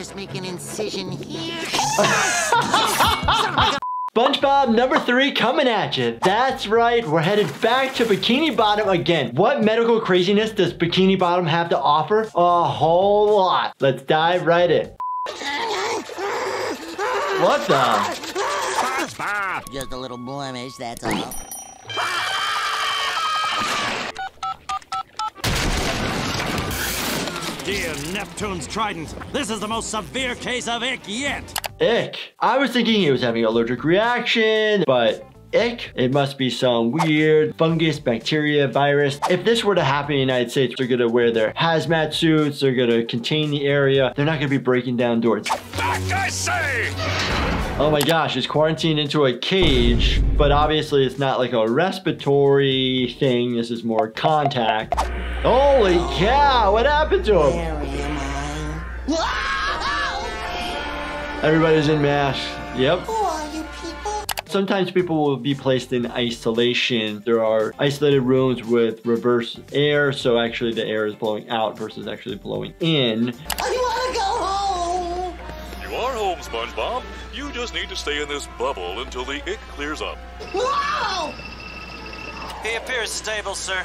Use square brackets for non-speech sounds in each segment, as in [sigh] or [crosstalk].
just make an incision here. SpongeBob number three coming at you. That's right, we're headed back to Bikini Bottom again. What medical craziness does Bikini Bottom have to offer? A whole lot. Let's dive right in. What the? SpongeBob! Just a little blemish, that's all. Dear Neptune's Trident, this is the most severe case of ick yet. Ick. I was thinking he was having an allergic reaction, but ick. It must be some weird fungus, bacteria, virus. If this were to happen in the United States, they're gonna wear their hazmat suits, they're gonna contain the area, they're not gonna be breaking down doors. Back, I say! Oh my gosh, it's quarantined into a cage, but obviously it's not like a respiratory thing. This is more contact. Holy cow, what happened to him? [laughs] Everybody's in masks. Yep. Who are you people? Sometimes people will be placed in isolation. There are isolated rooms with reverse air, so actually the air is blowing out versus actually blowing in. You home, SpongeBob. You just need to stay in this bubble until the ick clears up. Wow! He appears stable, sir.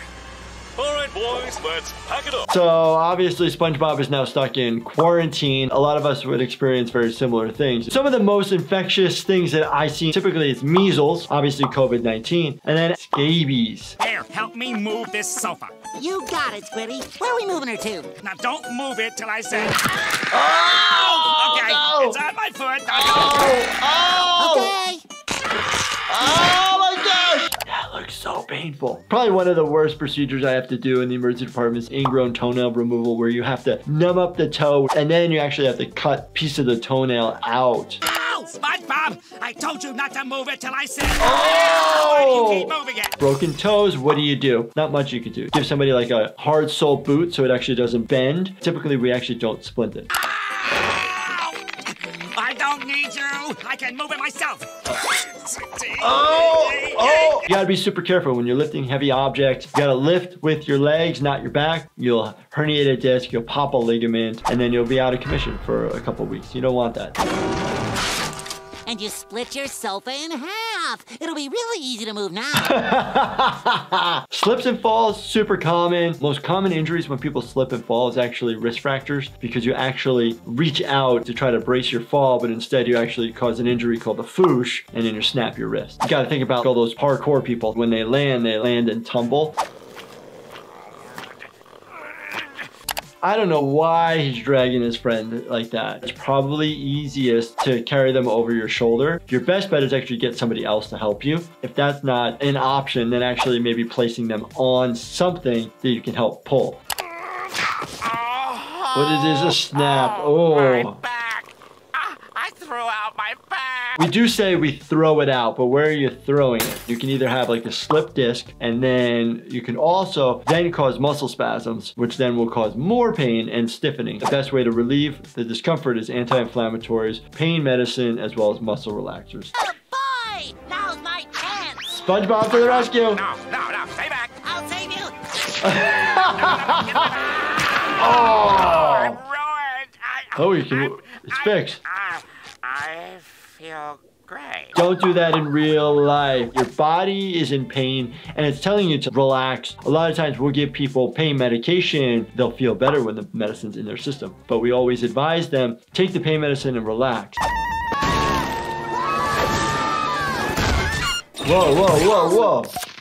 All right, boys, let's pack it up. So obviously SpongeBob is now stuck in quarantine. A lot of us would experience very similar things. Some of the most infectious things that I see typically is measles, obviously COVID-19, and then scabies. Here, help me move this sofa. You got it, Squiddy. Where are we moving her to? Now don't move it till I say. Oh, Oh, okay, no. it's on my foot. Oh, oh, Okay. oh my gosh! That looks so painful. Probably one of the worst procedures I have to do in the emergency department is ingrown toenail removal where you have to numb up the toe and then you actually have to cut piece of the toenail out. Ow! SpongeBob! I told you not to move it till I said. Oh! Why do you keep moving it? Broken toes, what do you do? Not much you could do. Give somebody like a hard sole boot so it actually doesn't bend. Typically, we actually don't splint it. Need. I can move it myself. Oh, oh! You gotta be super careful when you're lifting heavy objects. You gotta lift with your legs, not your back. You'll herniate a disc, you'll pop a ligament, and then you'll be out of commission for a couple weeks. You don't want that. And you split your sofa in half. It'll be really easy to move now. [laughs] Slips and falls, super common. Most common injuries when people slip and fall is actually wrist fractures because you actually reach out to try to brace your fall, but instead you actually cause an injury called a foosh, and then you snap your wrist. You gotta think about all those parkour people. When they land, they land and tumble. I don't know why he's dragging his friend like that. It's probably easiest to carry them over your shoulder. Your best bet is actually get somebody else to help you. If that's not an option, then actually maybe placing them on something that you can help pull. What is this? A snap. Oh. back. Ah, I threw out my back. We do say we throw it out, but where are you throwing it? You can either have like a slip disc and then you can also then cause muscle spasms, which then will cause more pain and stiffening. The best way to relieve the discomfort is anti-inflammatories, pain medicine, as well as muscle relaxers. oh boy! Now's my chance. SpongeBob to the rescue! No, no, no. Stay back. I'll save you. [laughs] Oh. I'm Oh! ruined. I, Oh, you can, I'm- it's I- fixed. I, I feel great. Don't do that in real life. Your body is in pain and it's telling you to relax. A lot of times we'll give people pain medication. They'll feel better when the medicine's in their system. But we always advise them, take the pain medicine and relax. Whoa, whoa, whoa, Oh.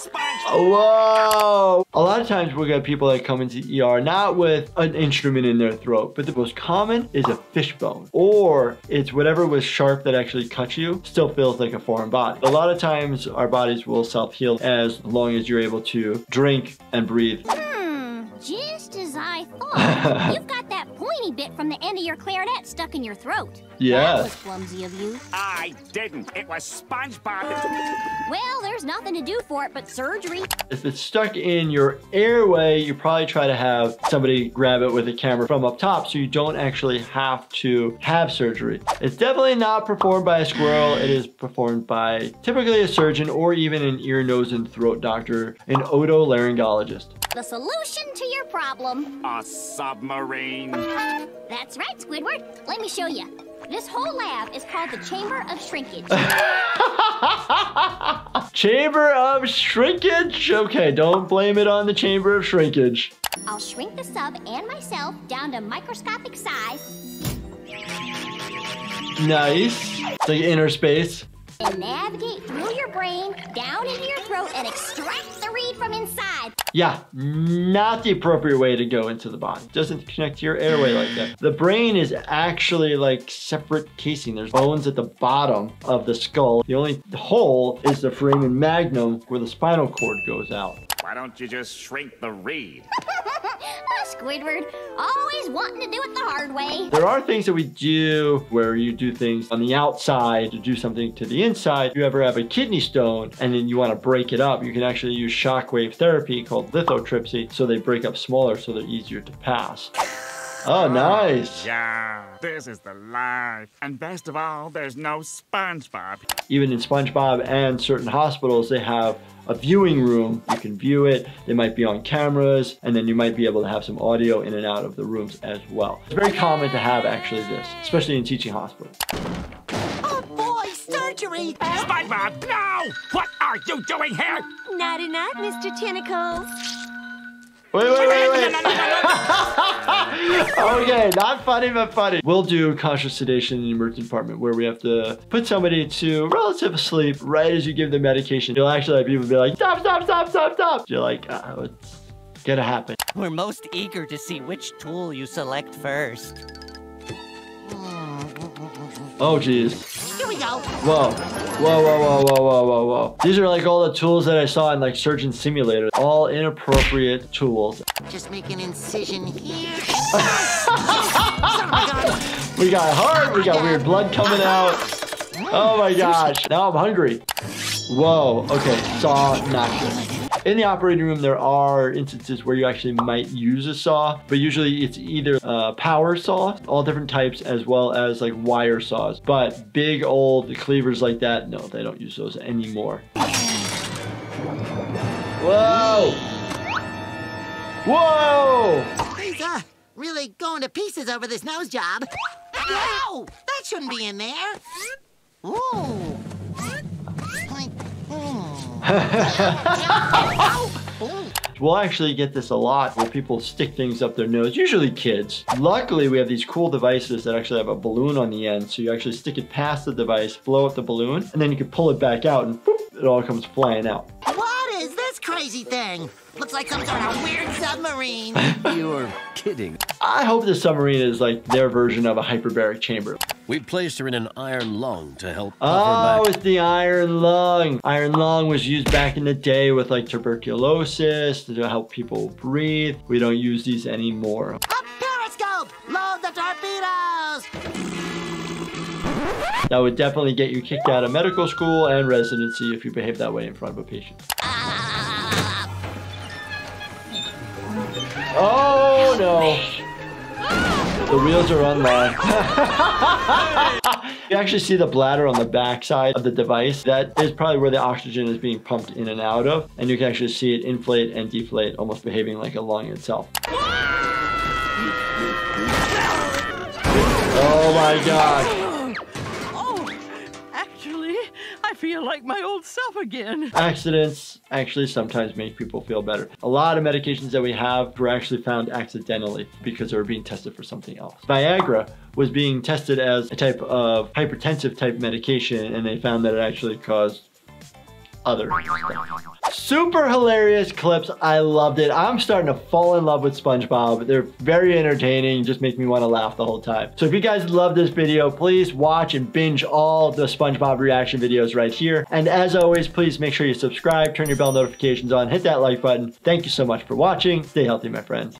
Sponge. Whoa! A lot of times we'll get people that come into ER not with an instrument in their throat, but the most common is a fishbone. Or it's whatever was sharp that actually cut you still feels like a foreign body. A lot of times our bodies will self-heal as long as you're able to drink and breathe. Hmm, just as I thought. [laughs] You've pointy bit from the end of your clarinet stuck in your throat. Yeah. That was clumsy of you. I didn't. It was SpongeBob. Well, there's nothing to do for it but surgery. If it's stuck in your airway, you probably try to have somebody grab it with a camera from up top so you don't actually have to have surgery. It's definitely not performed by a squirrel. It is performed by typically a surgeon or even an ear, nose, and throat doctor, an otolaryngologist. The solution to your problem. A submarine. That's right, Squidward. Let me show you. This whole lab is called the Chamber of Shrinkage. [laughs] chamber of shrinkage? Okay, don't blame it on the chamber of shrinkage. I'll shrink the sub and myself down to microscopic size. Nice. It's like Innerspace. And navigate through your brain, down into your throat, and extract the reed from inside. Yeah, not the appropriate way to go into the body. Doesn't connect to your airway like that. The brain is actually like separate casing. There's bones at the bottom of the skull. The only hole is the foramen magnum where the spinal cord goes out. Why don't you just shrink the reed? [laughs] Ah, Squidward, always wanting to do it the hard way. There are things that we do where you do things on the outside to do something to the inside. If you ever have a kidney stone and then you want to break it up, you can actually use shockwave therapy called lithotripsy so they break up smaller so they're easier to pass. Oh, ah, nice. Yeah, this is the life. And best of all, there's no SpongeBob. Even in SpongeBob and certain hospitals, they have a viewing room. You can view it. They might be on cameras, and then you might be able to have some audio in and out of the rooms as well. It's very common to have actually this, especially in teaching hospitals. Oh boy, surgery! SpongeBob, no! What are you doing here? Not enough, Mr. Tentacles. Wait, wait, wait, wait. [laughs] okay, not funny, but funny. We'll do conscious sedation in the emergency department where we have to put somebody to relative sleep right as you give them medication. You'll actually have people be like, stop, stop, stop, stop, stop. You're like, oh, it's gonna happen. We're most eager to see which tool you select first. Oh, geez. Here we go. Whoa. Whoa, whoa, whoa, whoa, whoa, whoa, whoa. These are like all the tools that I saw in like Surgeon Simulator. All inappropriate tools. Just make an incision here. [laughs] oh. We got heart, we got weird blood coming out. Oh my gosh, now I'm hungry. Whoa, okay, saw good. In the operating room, there are instances where you actually might use a saw, but usually it's either a power saw, all different types, as well as like wire saws. But big old cleavers like that, no, they don't use those anymore. Whoa! Whoa! Uh, really going to pieces over this nose job. No! That shouldn't be in there. Ooh. Like. [laughs] We'll actually get this a lot where people stick things up their nose, usually kids. Luckily, we have these cool devices that actually have a balloon on the end. So you actually stick it past the device, blow up the balloon, and then you can pull it back out and boop, it all comes flying out. What is this crazy thing? Looks like some sort of weird submarine. [laughs] You're kidding. I hope this submarine is like their version of a hyperbaric chamber. We placed her in an iron lung to help Oh, her back. it's the iron lung. Iron lung was used back in the day with like tuberculosis to help people breathe. We don't use these anymore. A periscope! Load the torpedoes! That would definitely get you kicked out of medical school and residency if you behave that way in front of a patient. Ah! Oh no! The wheels are unlocked. [laughs] you actually see the bladder on the back side of the device. That is probably where the oxygen is being pumped in and out of. And you can actually see it inflate and deflate, almost behaving like a lung itself. Oh my gosh. Feel like my old self again. Accidents actually sometimes make people feel better. A lot of medications that we have were actually found accidentally because they were being tested for something else. Viagra was being tested as a type of hypertensive type medication and they found that it actually caused other stuff. Super hilarious clips. I loved it. I'm starting to fall in love with SpongeBob. They're very entertaining, just make me want to laugh the whole time. So if you guys love this video, please watch and binge all the SpongeBob reaction videos right here. And as always, please make sure you subscribe, turn your bell notifications on, hit that like button. Thank you so much for watching. Stay healthy, my friends.